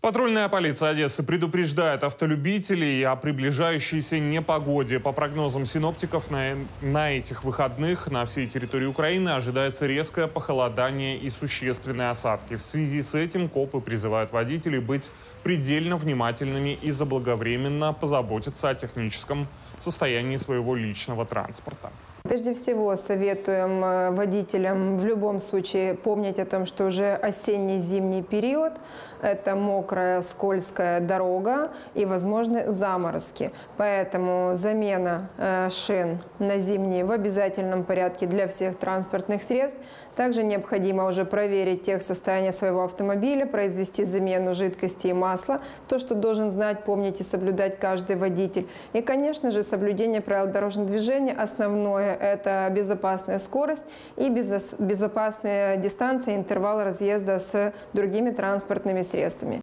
Патрульная полиция Одессы предупреждает автолюбителей о приближающейся непогоде. По прогнозам синоптиков, на, на этих выходных на всей территории Украины ожидается резкое похолодание и существенные осадки. В связи с этим копы призывают водителей быть предельно внимательными и заблаговременно позаботиться о техническом состоянии своего личного транспорта. Прежде всего советуем э, водителям в любом случае помнить о том, что уже осенний-зимний период – это мокрая, скользкая дорога и возможны заморозки. Поэтому замена э, шин на зимние в обязательном порядке для всех транспортных средств. Также необходимо уже проверить тех состояние своего автомобиля, произвести замену жидкости и масла. То, что должен знать, помнить и соблюдать каждый водитель. И, конечно же, соблюдение правил дорожного движения – основное это безопасная скорость и безопасная дистанция, интервал разъезда с другими транспортными средствами.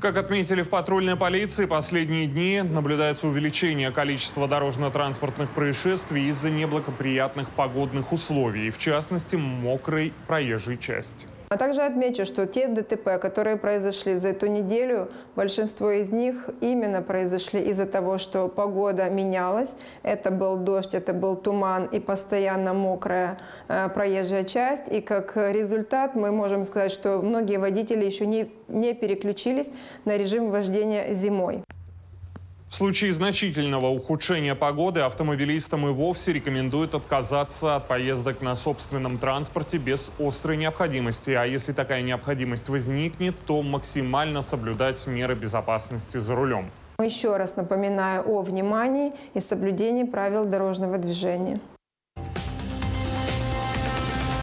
Как отметили в патрульной полиции, последние дни наблюдается увеличение количества дорожно-транспортных происшествий из-за неблагоприятных погодных условий, в частности, мокрой проезжей части. А также отмечу, что те ДТП, которые произошли за эту неделю, большинство из них именно произошли из-за того, что погода менялась. Это был дождь, это был туман и постоянно мокрая э, проезжая часть. И как результат мы можем сказать, что многие водители еще не, не переключились на режим вождения зимой. Случае значительного ухудшения погоды автомобилистам и вовсе рекомендуют отказаться от поездок на собственном транспорте без острой необходимости. А если такая необходимость возникнет, то максимально соблюдать меры безопасности за рулем. Еще раз напоминаю о внимании и соблюдении правил дорожного движения.